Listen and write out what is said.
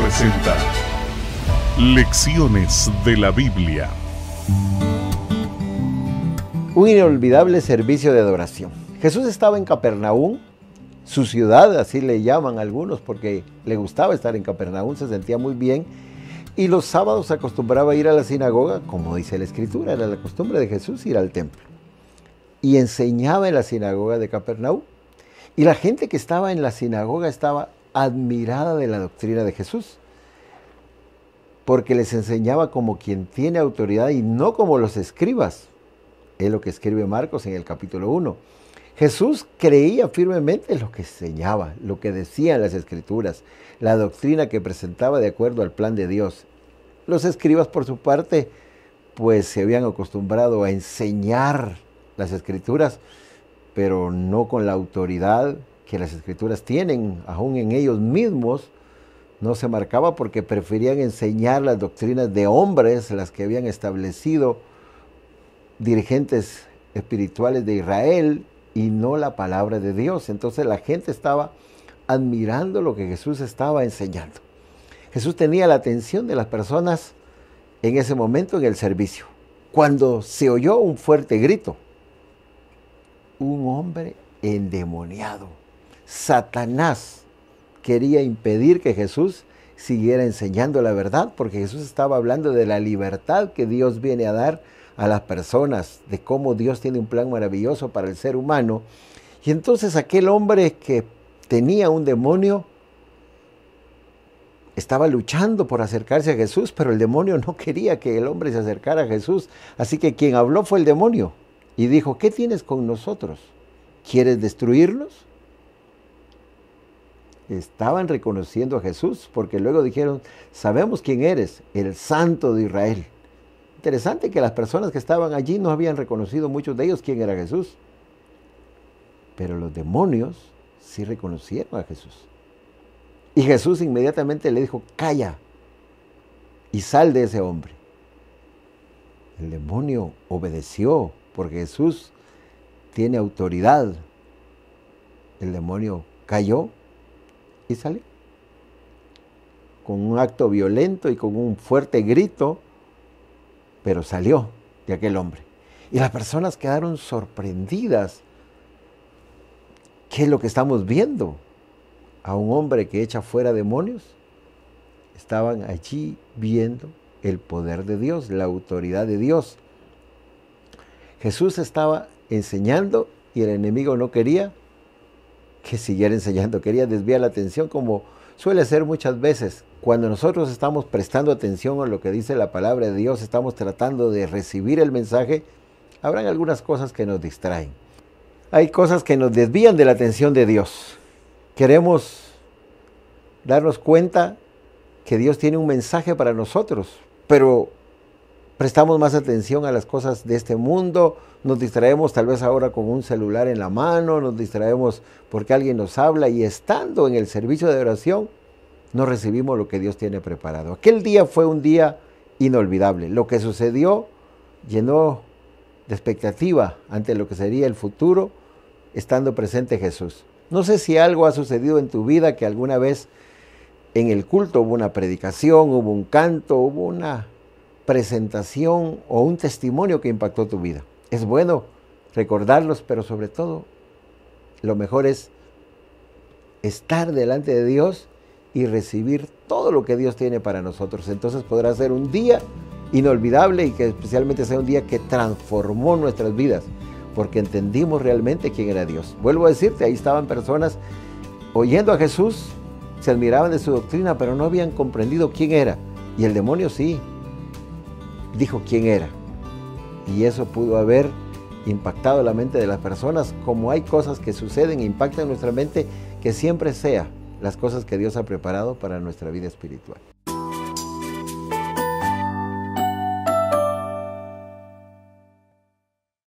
presenta Lecciones de la Biblia. Un inolvidable servicio de adoración. Jesús estaba en Capernaum, su ciudad, así le llaman algunos, porque le gustaba estar en Capernaum, se sentía muy bien. Y los sábados acostumbraba ir a la sinagoga, como dice la escritura, era la costumbre de Jesús ir al templo. Y enseñaba en la sinagoga de Capernaum. Y la gente que estaba en la sinagoga estaba admirada de la doctrina de Jesús, porque les enseñaba como quien tiene autoridad y no como los escribas. Es lo que escribe Marcos en el capítulo 1. Jesús creía firmemente en lo que enseñaba, lo que decían las escrituras, la doctrina que presentaba de acuerdo al plan de Dios. Los escribas, por su parte, pues se habían acostumbrado a enseñar las escrituras, pero no con la autoridad que las escrituras tienen, aún en ellos mismos, no se marcaba porque preferían enseñar las doctrinas de hombres, las que habían establecido dirigentes espirituales de Israel y no la palabra de Dios. Entonces la gente estaba admirando lo que Jesús estaba enseñando. Jesús tenía la atención de las personas en ese momento en el servicio. Cuando se oyó un fuerte grito, un hombre endemoniado Satanás quería impedir que Jesús siguiera enseñando la verdad, porque Jesús estaba hablando de la libertad que Dios viene a dar a las personas, de cómo Dios tiene un plan maravilloso para el ser humano. Y entonces aquel hombre que tenía un demonio estaba luchando por acercarse a Jesús, pero el demonio no quería que el hombre se acercara a Jesús. Así que quien habló fue el demonio y dijo, ¿qué tienes con nosotros? ¿Quieres destruirnos? Estaban reconociendo a Jesús, porque luego dijeron, sabemos quién eres, el santo de Israel. Interesante que las personas que estaban allí no habían reconocido muchos de ellos quién era Jesús. Pero los demonios sí reconocieron a Jesús. Y Jesús inmediatamente le dijo, calla y sal de ese hombre. El demonio obedeció porque Jesús tiene autoridad. El demonio cayó y salió. Con un acto violento y con un fuerte grito, pero salió de aquel hombre. Y las personas quedaron sorprendidas. ¿Qué es lo que estamos viendo? A un hombre que echa fuera demonios. Estaban allí viendo el poder de Dios, la autoridad de Dios. Jesús estaba enseñando y el enemigo no quería que siguiera enseñando, quería desviar la atención como suele ser muchas veces. Cuando nosotros estamos prestando atención a lo que dice la palabra de Dios, estamos tratando de recibir el mensaje, habrán algunas cosas que nos distraen. Hay cosas que nos desvían de la atención de Dios. Queremos darnos cuenta que Dios tiene un mensaje para nosotros, pero prestamos más atención a las cosas de este mundo, nos distraemos tal vez ahora con un celular en la mano, nos distraemos porque alguien nos habla y estando en el servicio de oración, no recibimos lo que Dios tiene preparado. Aquel día fue un día inolvidable. Lo que sucedió llenó de expectativa ante lo que sería el futuro, estando presente Jesús. No sé si algo ha sucedido en tu vida que alguna vez en el culto hubo una predicación, hubo un canto, hubo una presentación o un testimonio que impactó tu vida. Es bueno recordarlos, pero sobre todo lo mejor es estar delante de Dios y recibir todo lo que Dios tiene para nosotros. Entonces podrá ser un día inolvidable y que especialmente sea un día que transformó nuestras vidas, porque entendimos realmente quién era Dios. Vuelvo a decirte, ahí estaban personas oyendo a Jesús, se admiraban de su doctrina, pero no habían comprendido quién era. Y el demonio sí, dijo quién era. Y eso pudo haber impactado la mente de las personas, como hay cosas que suceden e impactan nuestra mente, que siempre sea las cosas que Dios ha preparado para nuestra vida espiritual.